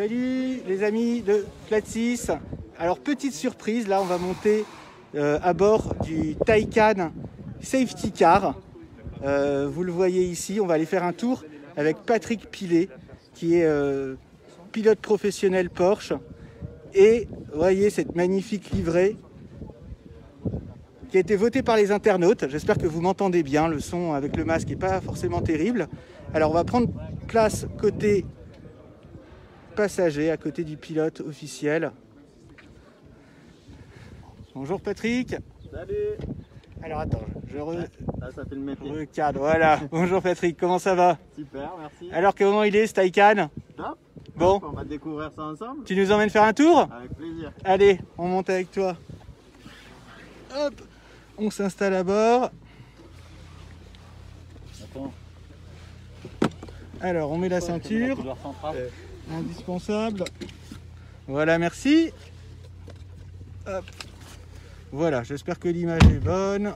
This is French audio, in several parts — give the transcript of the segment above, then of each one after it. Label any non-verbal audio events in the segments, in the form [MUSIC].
Salut les amis de Flat 6. Alors petite surprise, là on va monter euh, à bord du Taycan Safety Car. Euh, vous le voyez ici, on va aller faire un tour avec Patrick Pilet qui est euh, pilote professionnel Porsche. Et voyez cette magnifique livrée qui a été votée par les internautes. J'espère que vous m'entendez bien. Le son avec le masque n'est pas forcément terrible. Alors on va prendre place côté passager, à côté du pilote officiel. Bonjour Patrick. Salut Alors attends, je re... Là, ça fait le métier. recadre. Voilà. [LAUGHS] Bonjour Patrick, comment ça va? Super, merci. Alors comment il est ce Taycan? Top. Bon. On va découvrir ça ensemble. Tu nous emmènes faire un tour? Avec plaisir. Allez, on monte avec toi. Hop, on s'installe à bord. Attends. Alors, on met la ceinture. Indispensable. Voilà, merci. Hop. Voilà, j'espère que l'image est bonne.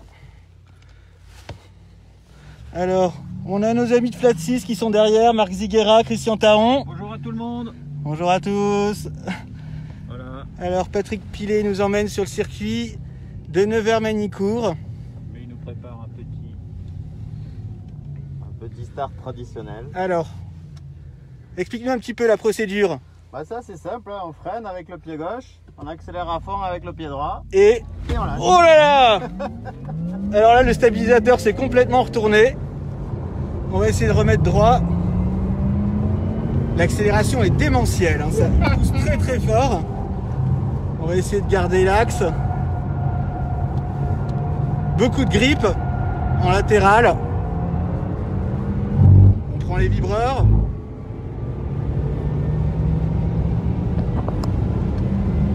Alors, on a nos amis de Flat 6 qui sont derrière, Marc Ziguera, Christian Taron. Bonjour à tout le monde. Bonjour à tous. Voilà. Alors, Patrick Pilet nous emmène sur le circuit de Nevers-Manicourt. Mais il nous prépare un petit. Un petit start traditionnel. Alors, explique-nous un petit peu la procédure. Bah ça c'est simple, hein. on freine avec le pied gauche, on accélère à fond avec le pied droit Et et on lâche. oh là là [LAUGHS] Alors là, le stabilisateur s'est complètement retourné. On va essayer de remettre droit. L'accélération est démentielle, hein, ça pousse très très fort. On va essayer de garder l'axe. Beaucoup de grippe en latéral. On prend les vibreurs.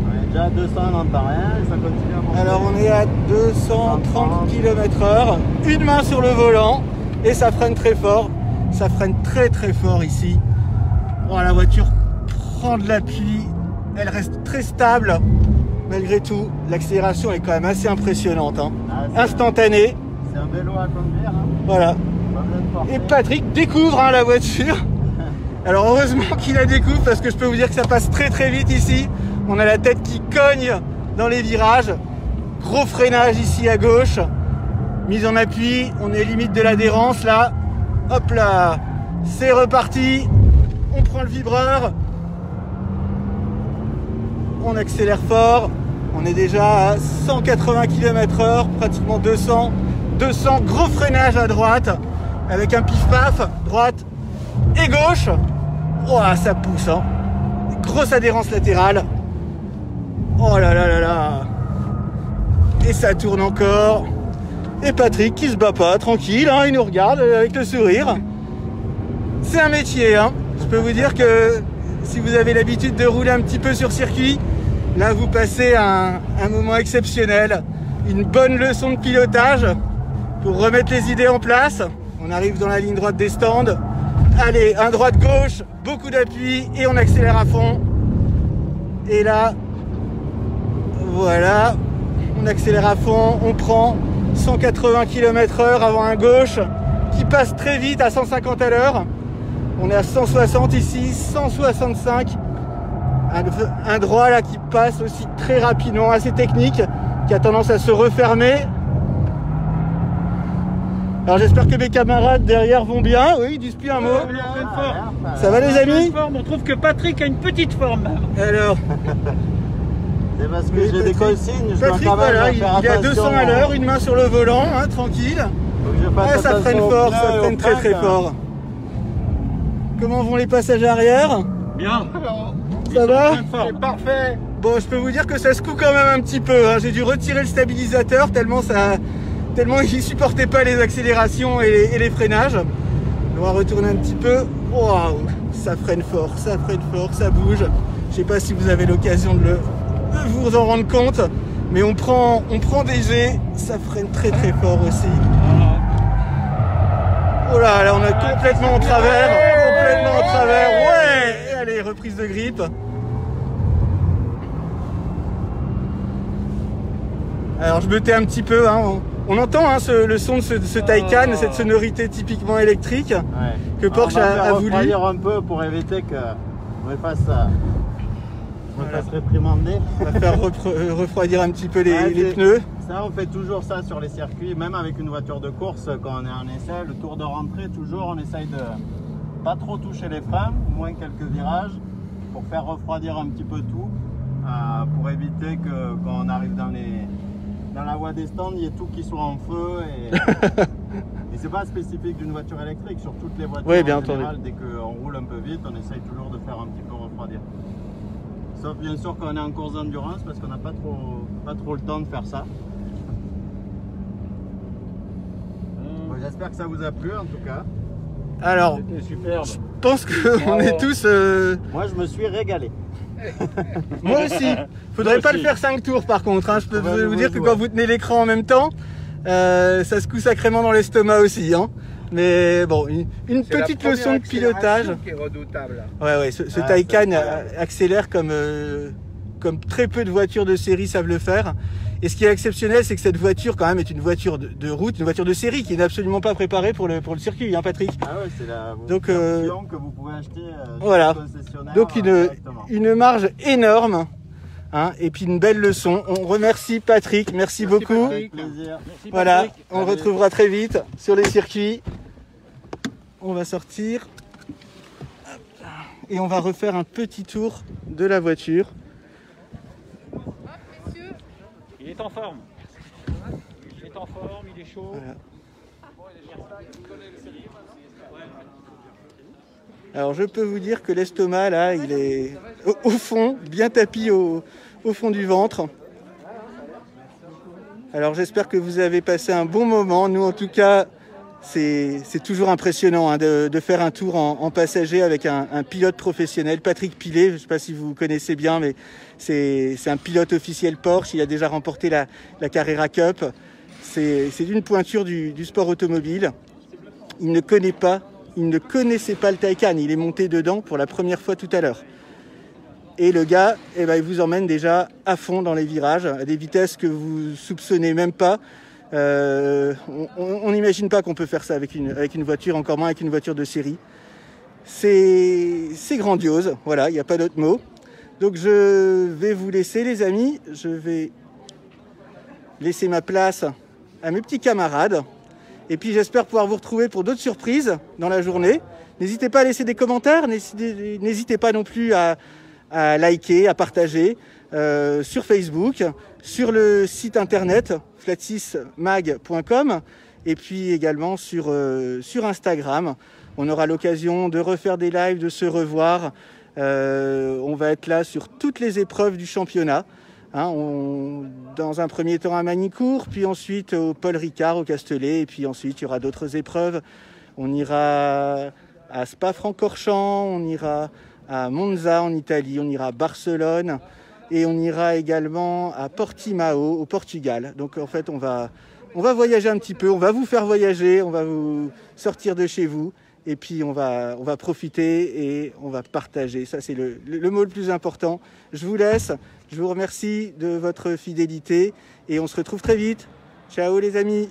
On est déjà à 200, on n'entend rien et ça continue à monter. Alors on est à 230 km/h, une main sur le volant et ça freine très fort. Ça freine très très fort ici. Bon, la voiture prend de l'appui, elle reste très stable malgré tout. L'accélération est quand même assez impressionnante, hein. Ah, instantanée. c'est un vélo à conduire, hein. Voilà. Et Patrick découvre hein, la voiture. [LAUGHS] Alors heureusement qu'il la découvre parce que je peux vous dire que ça passe très très vite ici. On a la tête qui cogne dans les virages. Gros freinage ici à gauche. Mise en appui. On est limite de l'adhérence là. Hop là. C'est reparti. On prend le vibreur. On accélère fort. On est déjà à 180 km/h, pratiquement 200. 200, gros freinage à droite avec un pif-paf, droite et gauche. Ouah, ça pousse, hein. Grosse adhérence latérale. Oh là là là là. Et ça tourne encore. Et Patrick qui se bat pas, tranquille, hein, il nous regarde avec le sourire. C'est un métier, hein. Je peux vous dire que si vous avez l'habitude de rouler un petit peu sur circuit, là vous passez un, moment exceptionnel. Une bonne leçon de pilotage pour remettre les idées en place. On arrive dans la ligne droite des stands. Allez, un droite-gauche, beaucoup d'appui et on accélère à fond. Et là, voilà, on accélère à fond, on prend 180 km/h avant un gauche qui passe très vite à 150 à l'heure. On est à 160 ici, 165. Un, un droit là qui passe aussi très rapidement, assez technique, qui a tendance à se refermer. Alors j'espère que mes camarades derrière vont bien. Oui, ils disent plus un mot. Ça va les amis forme, on trouve que Patrick a une petite forme. Alors, C'est parce que j'ai des Patrick- consignes, je dois Patrick, quand même voilà, il, faire il est à attention. 200 à l'heure, une main sur le volant, hein, tranquille. Faut que je fasse Ah, ça freine fort, ça freine très très plaques. fort. Comment vont les passagers arrière Bien. Ça va C'est parfait. Bon, je peux vous dire que ça secoue quand même un petit peu. hein. J'ai dû retirer le stabilisateur tellement ça, tellement il supportait pas les accélérations et les, et les freinages. On va retourner un petit peu. Waouh, ça freine fort, ça freine fort, ça bouge. Je sais pas si vous avez l'occasion de, le, vous en rendre compte, mais on prend, on prend des jets, ça freine très très fort aussi. Oh là, là on est complètement en travers, complètement en travers. Ouais, Et allez, reprise de grippe. Alors je me tais un petit peu, hein. on, on entend hein, ce- le son de ce, de ce Taycan, cette sonorité typiquement électrique Ouais. que Porsche On va a, a voulu. un peu pour éviter me fasse, euh, me Voilà. fasse réprimander. On va faire refroidir un petit peu les, Ouais, les c'est- pneus. Ça, on fait toujours ça sur les circuits, même avec une voiture de course, quand on est en essai, le tour de rentrée, toujours, on essaye de pas trop toucher les freins, au moins quelques virages, pour faire refroidir un petit peu tout, euh, pour éviter que quand on arrive dans, les, dans la voie des stands, il y ait tout qui soit en feu. Et, [LAUGHS] et c'est pas spécifique d'une voiture électrique, sur toutes les voitures, Oui, bien en entendu. dès qu'on roule un peu vite, on essaye toujours de faire un petit peu refroidir. Sauf bien sûr quand on est en course d'endurance, parce qu'on n'a pas trop, pas trop le temps de faire ça. Bon, J'espère que ça vous a plu en tout cas. Alors, C'était superbe. je pense qu'on est tous. euh, Moi je me suis régalé. [LAUGHS] Moi aussi. Faudrait Moi pas le aussi. faire 5 tours par contre. hein. Je peux vous dire que quand vous tenez l'écran en même temps, euh, ça se coud sacrément dans l'estomac aussi. Hein. Mais bon, une, une C'est la petite leçon de pilotage. accélération qui est redoutable. Ouais, ouais, ce, ce Ah, Taycan a- accélère comme, euh, comme très peu de voitures de série savent le faire. Et ce qui est exceptionnel, c'est que cette voiture, quand même, est une voiture de, de route, une voiture de série qui n'est absolument pas préparée pour le, pour le circuit, hein, Patrick Ah ouais, c'est la Donc, euh, que vous pouvez acheter euh, chez voilà. le concessionnaire, Donc une, euh, une marge énorme. Hein, et puis une belle leçon. On remercie Patrick, merci, beaucoup. Avec plaisir. Merci, Voilà, Patrick. on Allez. retrouvera très vite sur les circuits. On va sortir. Et on va refaire un petit tour de la voiture. Il est en forme. Il est en forme, il est chaud. Voilà. Alors je peux vous dire que l'estomac là, il est au, fond, bien tapis au, fond du ventre. Alors j'espère que vous avez passé un bon moment. Nous en tout cas, c'est toujours impressionnant hein, de, faire un tour en, passager avec un, pilote professionnel, Patrick Pilet. Je ne sais pas si vous connaissez bien, mais c'est un pilote officiel Porsche. Il a déjà remporté la, Carrera Cup. C'est d'une pointure du sport automobile. Il ne connaît pas, il ne connaissait pas le Taycan. Il est monté dedans pour la première fois tout à l'heure. Et le gars, eh ben, il vous emmène déjà à fond dans les virages, à des vitesses que vous soupçonnez même pas. Euh, on n'imagine pas qu'on peut faire ça avec une, voiture, encore moins avec une voiture de série. C'est grandiose, voilà, il n'y a pas d'autre mot. Donc je vais vous laisser les amis, je vais laisser ma place à mes petits camarades. Et puis j'espère pouvoir vous retrouver pour d'autres surprises dans la journée. N'hésitez pas à laisser des commentaires, n'hésitez pas non plus à, liker, à partager euh, sur Facebook, sur le site internet flat6mag.com et puis également sur, euh, sur Instagram. On aura l'occasion de refaire des lives, de se revoir. Euh, on va être là sur toutes les épreuves du championnat. Hein, dans un premier temps à Manicourt, puis ensuite au Paul Ricard, au Castellet, et puis ensuite il y aura d'autres épreuves. On ira à Spa-Francorchamps, on ira à Monza en Italie, on ira à Barcelone et on ira également à Portimao au Portugal. Donc en fait on va voyager un petit peu, on va vous faire voyager, on va vous sortir de chez vous et puis on va, profiter et on va partager. Ça c'est le, le- le mot le plus important. Je vous laisse, je vous remercie de votre fidélité et on se retrouve très vite. Ciao les amis